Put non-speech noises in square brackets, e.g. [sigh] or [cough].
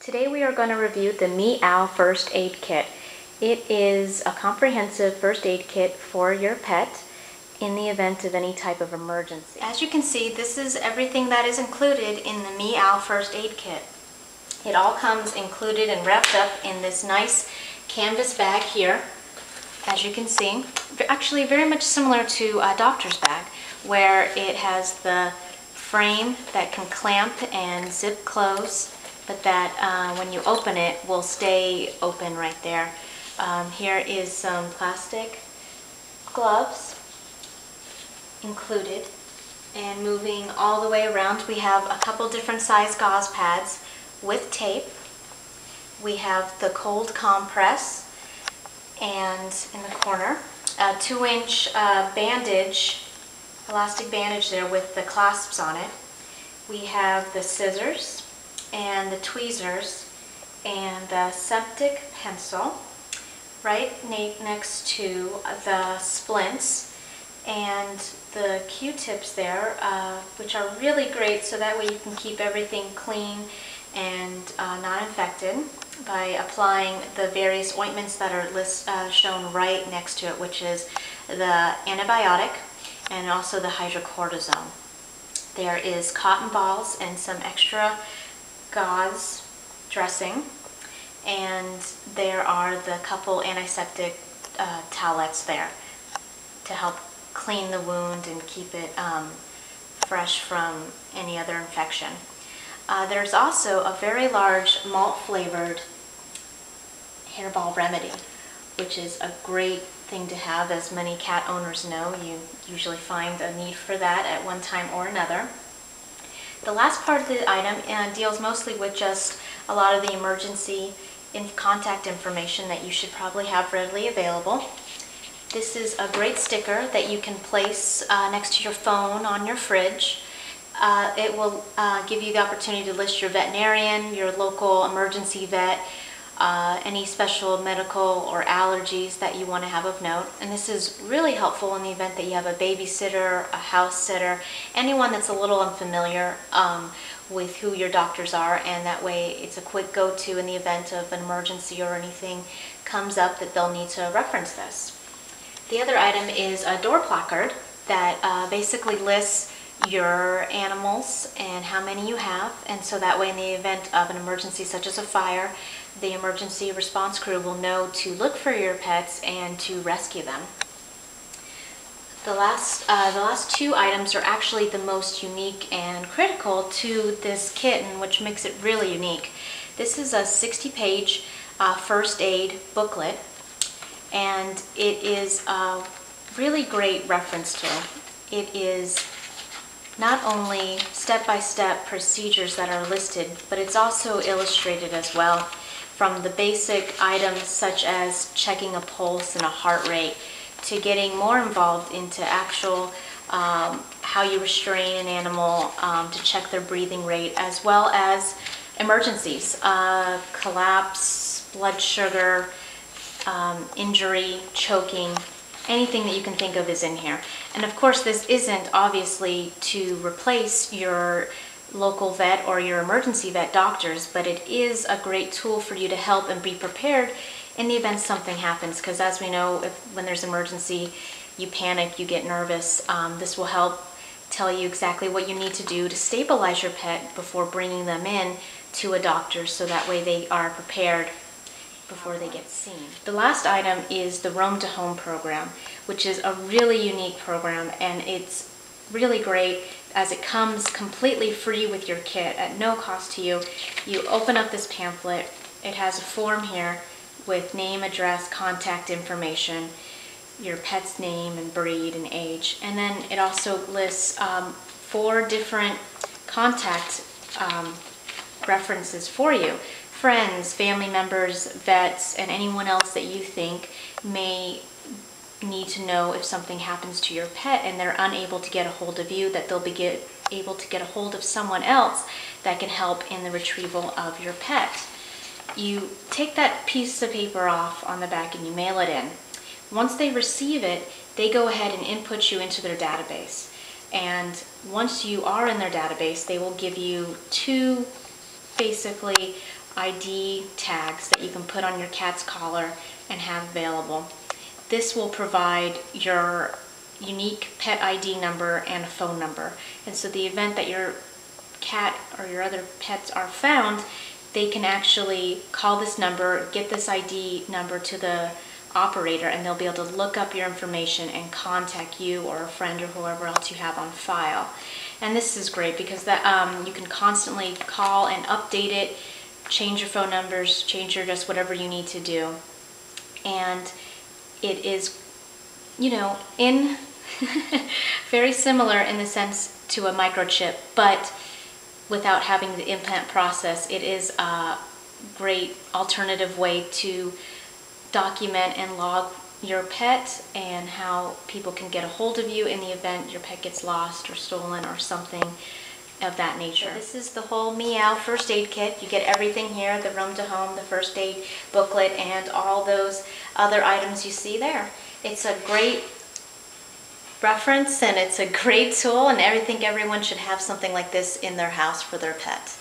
Today we are going to review the Meow First Aid Kit. It is a comprehensive first aid kit for your pet in the event of any type of emergency. As you can see, this is everything that is included in the Meow First Aid Kit. It all comes included and wrapped up in this nice canvas bag here, as you can see. Actually very much similar to a doctor's bag, where it has the frame that can clamp and zip close, but that uh, when you open it will stay open right there. Um, here is some plastic gloves included. And moving all the way around, we have a couple different size gauze pads with tape. We have the cold compress and in the corner, a two inch uh, bandage, elastic bandage there with the clasps on it. We have the scissors and the tweezers and the styptic pencil right next to the splints and the Q-tips there, uh, which are really great so that way you can keep everything clean and uh, not infected by applying the various ointments that are list, uh, shown right next to it, which is the antibiotic and also the hydrocortisone. There is cotton balls and some extra gauze dressing, and there are the couple antiseptic uh, towelettes there to help clean the wound and keep it um, fresh from any other infection. Uh, there's also a very large malt flavored hairball remedy, which is a great thing to have as many cat owners know. You usually find a need for that at one time or another. The last part of the item uh, deals mostly with just a lot of the emergency in contact information that you should probably have readily available. This is a great sticker that you can place uh, next to your phone on your fridge. Uh, it will uh, give you the opportunity to list your veterinarian, your local emergency vet, uh, any special medical or allergies that you want to have of note. And this is really helpful in the event that you have a babysitter, a house sitter, anyone that's a little unfamiliar um, with who your doctors are and that way it's a quick go-to in the event of an emergency or anything comes up that they'll need to reference this. The other item is a door placard that uh, basically lists your animals and how many you have and so that way in the event of an emergency such as a fire the emergency response crew will know to look for your pets and to rescue them. The last, uh, the last two items are actually the most unique and critical to this kitten which makes it really unique. This is a 60 page uh, first aid booklet and it is a really great reference tool. It is not only step-by-step -step procedures that are listed, but it's also illustrated as well from the basic items such as checking a pulse and a heart rate to getting more involved into actual um, how you restrain an animal um, to check their breathing rate as well as emergencies, uh, collapse, blood sugar, um, injury, choking, anything that you can think of is in here. And of course this isn't obviously to replace your local vet or your emergency vet doctors, but it is a great tool for you to help and be prepared in the event something happens. Because as we know, if, when there's emergency, you panic, you get nervous. Um, this will help tell you exactly what you need to do to stabilize your pet before bringing them in to a doctor so that way they are prepared before they get seen. The last item is the Roam to Home program, which is a really unique program and it's really great as it comes completely free with your kit at no cost to you. You open up this pamphlet, it has a form here with name, address, contact information, your pet's name and breed and age, and then it also lists um, four different contact um, references for you friends, family members, vets, and anyone else that you think may need to know if something happens to your pet and they're unable to get a hold of you, that they'll be get, able to get a hold of someone else that can help in the retrieval of your pet. You take that piece of paper off on the back and you mail it in. Once they receive it, they go ahead and input you into their database. And once you are in their database, they will give you two basically ID tags that you can put on your cat's collar and have available. This will provide your unique pet ID number and a phone number. And so the event that your cat or your other pets are found, they can actually call this number, get this ID number to the operator, and they'll be able to look up your information and contact you or a friend or whoever else you have on file. And this is great because that um, you can constantly call and update it, change your phone numbers, change your address, whatever you need to do. And it is, you know, in [laughs] very similar in the sense to a microchip, but without having the implant process, it is a great alternative way to document and log your pet and how people can get a hold of you in the event your pet gets lost or stolen or something of that nature. So this is the whole Meow first aid kit. You get everything here, the Roam to Home, the first aid booklet, and all those other items you see there. It's a great reference and it's a great tool and I think everyone should have something like this in their house for their pet.